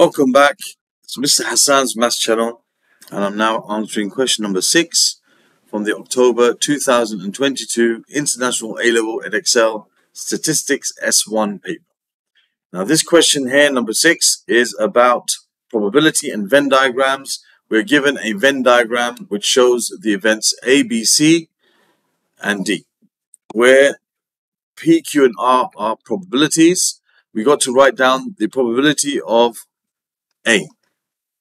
Welcome back. It's Mr. Hassaan's Maths channel, and I'm now answering question number six from the October 2022 International A-Level Edexcel Statistics S1 paper. Now, this question here, number six, is about probability and Venn diagrams. We're given a Venn diagram which shows the events A, B, C, and D, where P, Q, and R are probabilities. We got to write down the probability of A.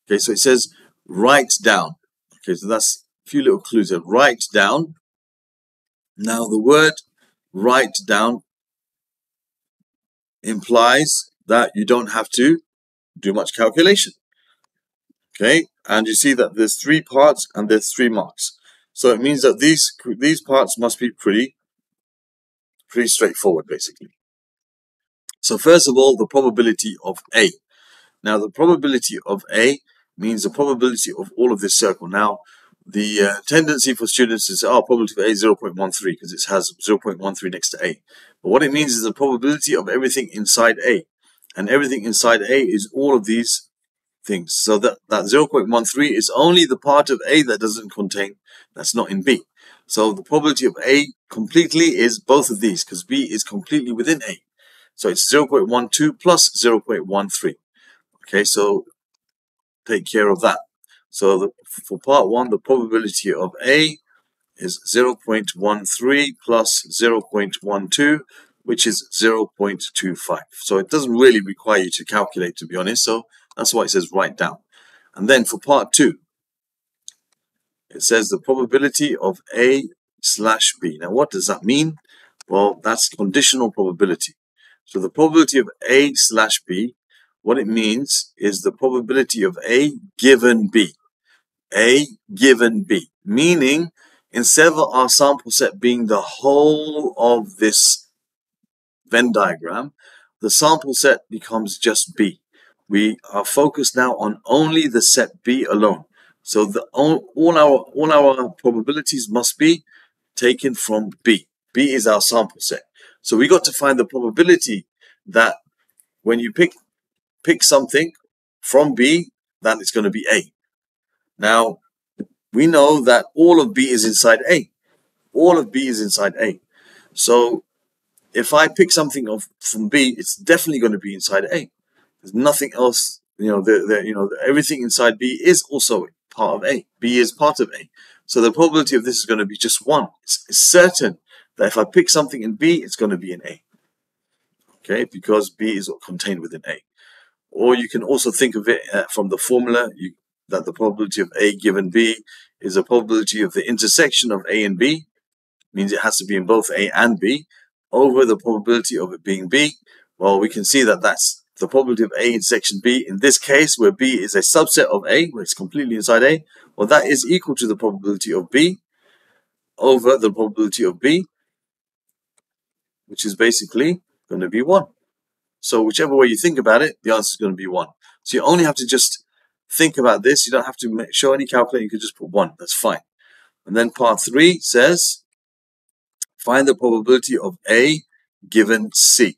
Okay, so it says write down. Okay, so that's a few little clues there. Write down. Now the word write down implies that you don't have to do much calculation. Okay, and you see that there's three parts and there's three marks. So it means that these these parts must be pretty pretty straightforward basically. So first of all, the probability of A. Now the probability of A means the probability of all of this circle. Now the uh, tendency for students is, oh, probability of A is 0.13 because it has 0.13 next to A. But what it means is the probability of everything inside A. And everything inside A is all of these things. So that, that 0.13 is only the part of A that doesn't contain, that's not in B. So the probability of A completely is both of these because B is completely within A. So it's 0.12 plus 0.13. Okay, so take care of that. So the, for part one, the probability of A is 0.13 plus 0.12, which is 0.25. So it doesn't really require you to calculate, to be honest. So that's why it says write down. And then for part two, it says the probability of A slash B. Now, what does that mean? Well, that's conditional probability. So the probability of A slash B, what it means is the probability of A given B. A given B, meaning instead of our sample set being the whole of this Venn diagram, the sample set becomes just B. We are focused now on only the set B alone. So the, all, all, our, all our probabilities must be taken from B. B is our sample set. So we got to find the probability that when you pick pick something from B, that it's going to be A. Now, we know that all of B is inside A. All of B is inside A. So if I pick something of, from B, it's definitely going to be inside A. There's nothing else, you know, the, the, you know, everything inside B is also part of A. B is part of A. So the probability of this is going to be just one. It's, it's certain that if I pick something in B, it's going to be in A. Okay, because B is contained within A. Or you can also think of it uh, from the formula you, that the probability of A given B is a probability of the intersection of A and B, means it has to be in both A and B, over the probability of it being B. Well, we can see that that's the probability of A intersection B, in this case, where B is a subset of A, where it's completely inside A, well, that is equal to the probability of B over the probability of B, which is basically going to be 1. So whichever way you think about it, the answer is going to be 1. So you only have to just think about this. You don't have to show any calculator. You can just put 1. That's fine. And then part 3 says, find the probability of A given C.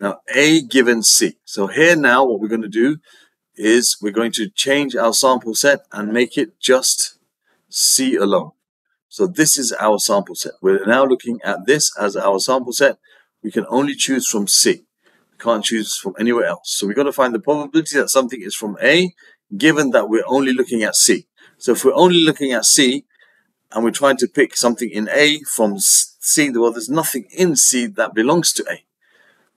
Now, A given C. So here now, what we're going to do is we're going to change our sample set and make it just C alone. So this is our sample set. We're now looking at this as our sample set. We can only choose from C. Can't choose from anywhere else. So we've got to find the probability that something is from A, given that we're only looking at C. So if we're only looking at C, and we're trying to pick something in A from C, well, there's nothing in C that belongs to A.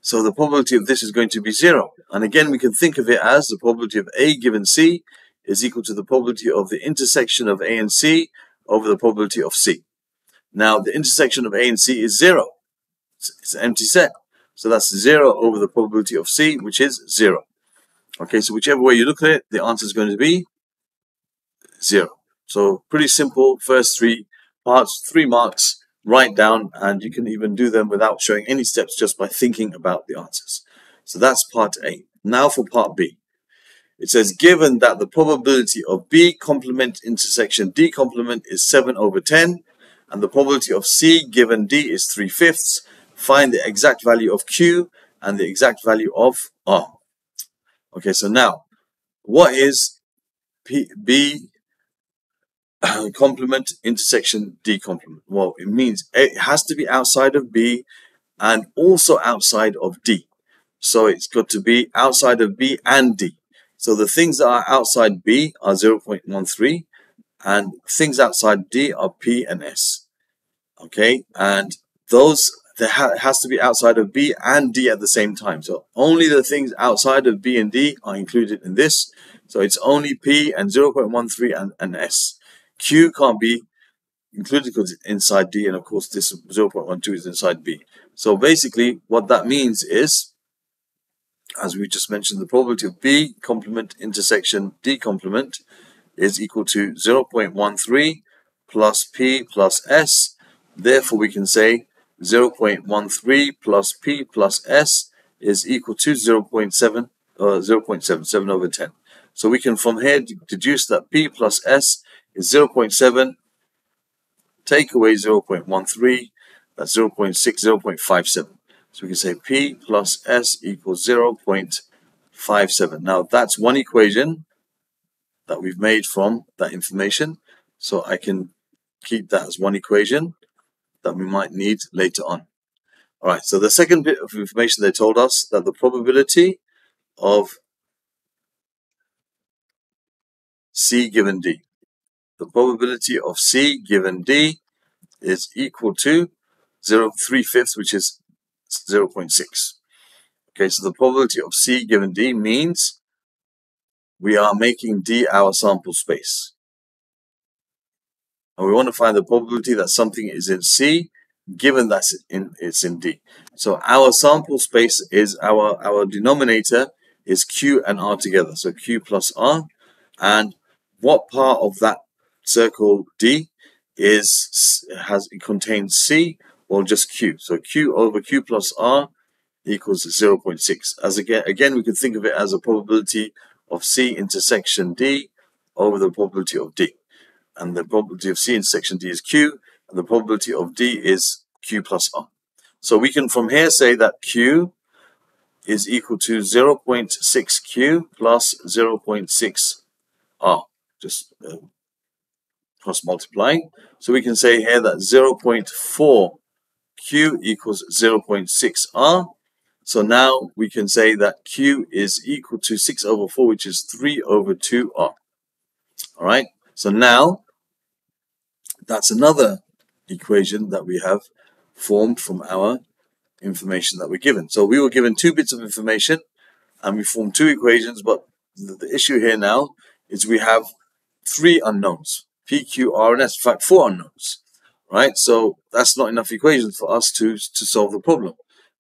So the probability of this is going to be zero. And again, we can think of it as the probability of A given C is equal to the probability of the intersection of A and C over the probability of C. Now, the intersection of A and C is zero. It's an empty set. So that's zero over the probability of C, which is zero. Okay, so whichever way you look at it, the answer is going to be zero. So pretty simple, first three parts, three marks write down and you can even do them without showing any steps just by thinking about the answers. So that's part A. Now for part B. It says given that the probability of B complement intersection D complement is 7 over 10 and the probability of C given D is 3 fifths, find the exact value of Q and the exact value of R. Okay, so now what is P, B complement intersection D complement? Well, it means it has to be outside of B and also outside of D. So it's got to be outside of B and D. So the things that are outside B are 0.13 and things outside D are P and S. Okay, and those there ha has to be outside of B and D at the same time. So only the things outside of B and D are included in this. So it's only P and 0.13 and, and S. Q can't be included because it's inside D and of course this 0.12 is inside B. So basically what that means is, as we just mentioned, the probability of B complement intersection D complement is equal to 0.13 plus P plus S. Therefore we can say 0.13 plus P plus S is equal to 0.7 uh, 0.77 over 10. So we can from here deduce that P plus S is 0.7, take away 0.13, that's 0.6, 0.57. So we can say P plus S equals 0.57. Now that's one equation that we've made from that information. So I can keep that as one equation that we might need later on. All right, so the second bit of information they told us that the probability of C given D. The probability of C given D is equal to 0, 3 fifths, which is 0 0.6. Okay, so the probability of C given D means we are making D our sample space. And we want to find the probability that something is in C given that it's in D. So our sample space is our, our denominator is Q and R together. So Q plus R. And what part of that circle D is has it contains C or just Q? So Q over Q plus R equals 0.6. As again, again, we could think of it as a probability of C intersection D over the probability of D. And the probability of C intersection D is Q, and the probability of D is Q plus R. So we can from here say that Q is equal to 0.6Q plus 0.6R. Just uh, cross multiplying. So we can say here that 0.4Q equals 0.6R. So now we can say that Q is equal to 6 over 4, which is 3 over 2R. All right. So now that's another equation that we have formed from our information that we're given. So we were given two bits of information and we formed two equations, but the, the issue here now is we have three unknowns, P, Q, R, and S, in fact, four unknowns, right? So that's not enough equations for us to, to solve the problem.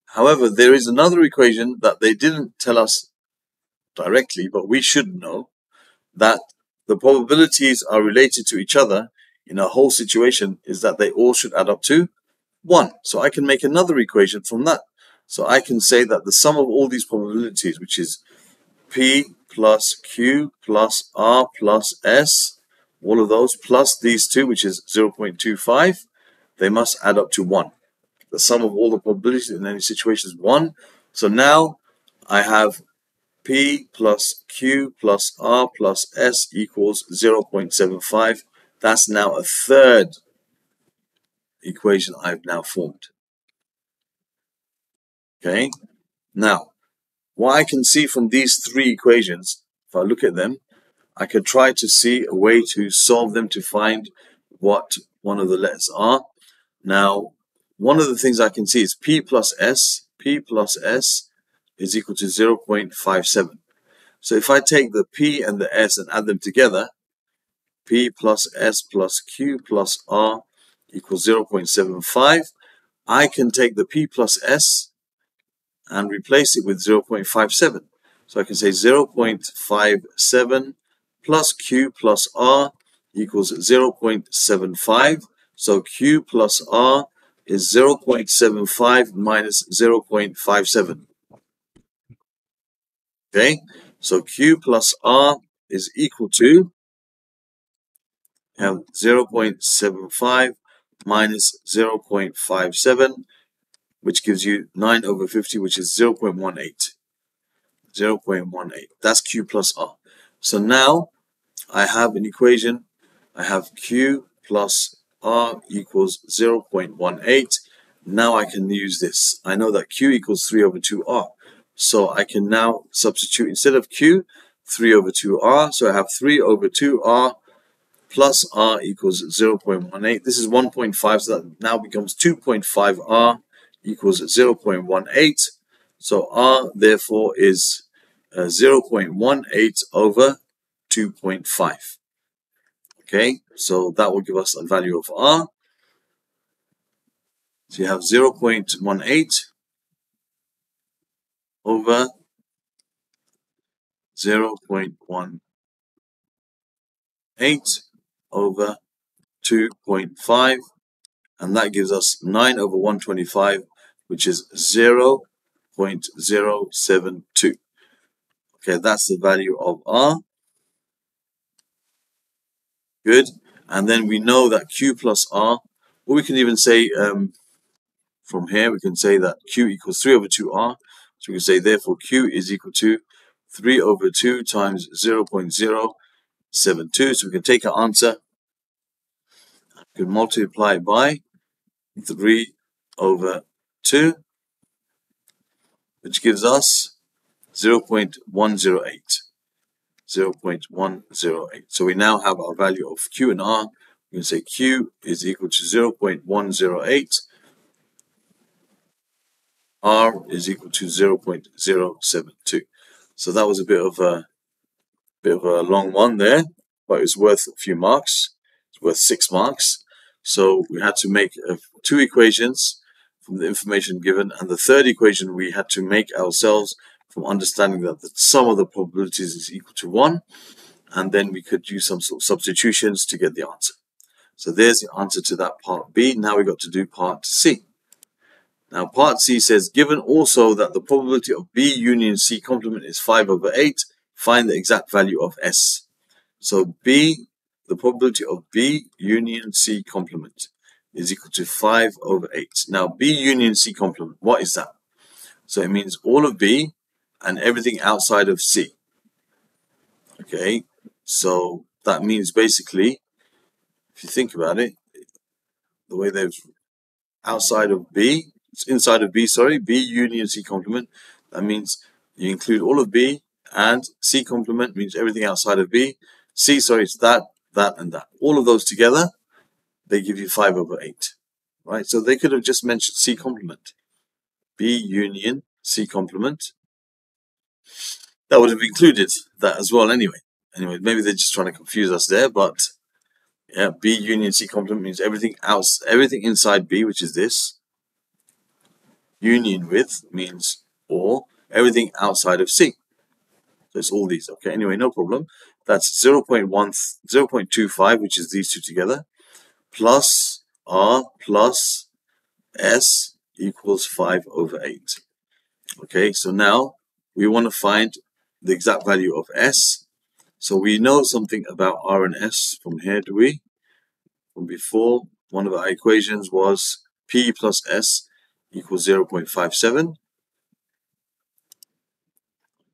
However, there is another equation that they didn't tell us directly, but we should know that the probabilities are related to each other in a whole situation is that they all should add up to 1. So I can make another equation from that. So I can say that the sum of all these probabilities, which is P plus Q plus R plus S, all of those, plus these two, which is 0.25, they must add up to 1. The sum of all the probabilities in any situation is 1. So now I have P plus Q plus R plus S equals 0.75. That's now a third equation I've now formed. Okay, now what I can see from these three equations, if I look at them, I can try to see a way to solve them to find what one of the letters are. Now, one of the things I can see is P plus S. P plus S is equal to 0.57. So if I take the P and the S and add them together, P plus S plus Q plus R equals 0.75. I can take the P plus S and replace it with 0.57. So I can say 0.57 plus Q plus R equals 0.75. So Q plus R is 0.75 minus 0.57. Okay, so Q plus R is equal to have 0.75 minus 0.57, which gives you 9 over 50, which is 0.18. 0.18. That's Q plus R. So now I have an equation. I have Q plus R equals 0.18. Now I can use this. I know that Q equals 3 over 2R. So I can now substitute instead of Q, 3 over 2R. So I have 3 over 2R plus R equals 0.18. This is 1.5, so that now becomes 2.5R equals 0.18. So R, therefore, is uh, 0.18 over 2.5. Okay, so that will give us a value of R. So you have 0.18 over 0.18 over 2.5 and that gives us 9 over 125 which is 0 0.072 okay that's the value of R. Good. And then we know that Q plus R or we can even say um, from here we can say that Q equals 3 over 2R so we can say therefore Q is equal to 3 over 2 times 0 0.072. So we can take our answer, we can multiply by 3 over 2, which gives us 0 0.108. 0 0.108. So we now have our value of Q and R. We can say Q is equal to 0 0.108 R is equal to 0.072. So that was a bit of a bit of a long one there, but it's worth a few marks. It's worth six marks. So we had to make uh, two equations from the information given, and the third equation we had to make ourselves from understanding that the sum of the probabilities is equal to one, and then we could use some sort of substitutions to get the answer. So there's the answer to that part B. Now we got to do part C. Now part C says, given also that the probability of B union C complement is 5 over 8, find the exact value of S. So B, the probability of B union C complement is equal to 5 over 8. Now B union C complement, what is that? So it means all of B and everything outside of C. Okay, so that means basically, if you think about it, the way they've outside of B it's inside of B, sorry, B union C complement. That means you include all of B and C complement means everything outside of B. C, sorry, it's that, that, and that. All of those together, they give you 5 over 8. Right? So they could have just mentioned C complement. B union C complement. That would have included that as well anyway. Anyway, maybe they're just trying to confuse us there, but yeah, B union C complement means everything else, everything inside B, which is this, union with means or everything outside of C. So it's all these. Okay, anyway, no problem. That's 0 0.1, 0 0.25, which is these two together, plus R plus S equals 5 over 8. Okay, so now we want to find the exact value of S. So we know something about R and S from here, do we? From before, one of our equations was P plus S equals 0.57.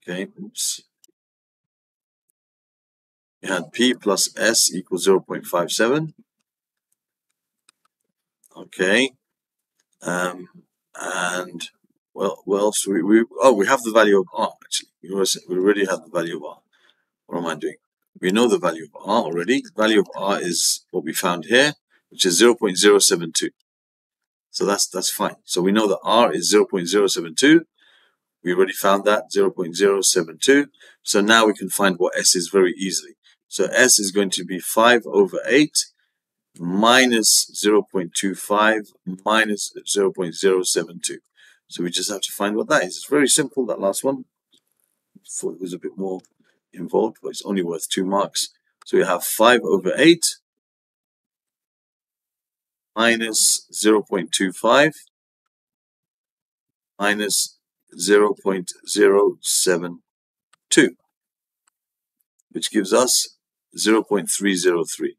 Okay, oops. We had P plus S equals 0.57. Okay. Um, and well, what else we, we oh we have the value of R actually. We, already have the value of R. What am I doing? We know the value of R already. The value of R is what we found here, which is 0.072. So that's that's fine. So we know that R is 0.072. We already found that 0.072. So now we can find what S is very easily. So S is going to be 5 over 8 minus 0.25 minus 0.072. So we just have to find what that is. It's very simple, that last one. Thought it was a bit more involved, but it's only worth two marks. So we have 5 over 8 minus 0.25 minus 0.072, which gives us 0.303.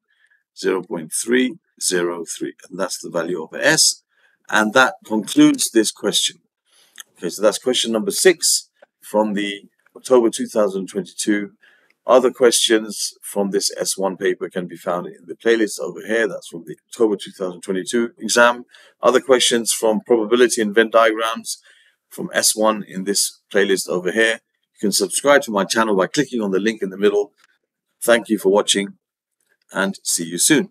0.303, and that's the value of S. And that concludes this question. Okay, so that's question number six from the October 2022 Other questions from this S1 paper can be found in the playlist over here. That's from the October 2022 exam. Other questions from probability and Venn diagrams from S1 in this playlist over here. You can subscribe to my channel by clicking on the link in the middle. Thank you for watching and see you soon.